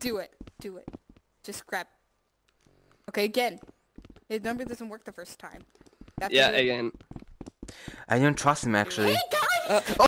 Do it. Do it. Just grab. Okay, again. His number doesn't work the first time. That's Yeah, again. I don't trust him actually. Hey uh, oh!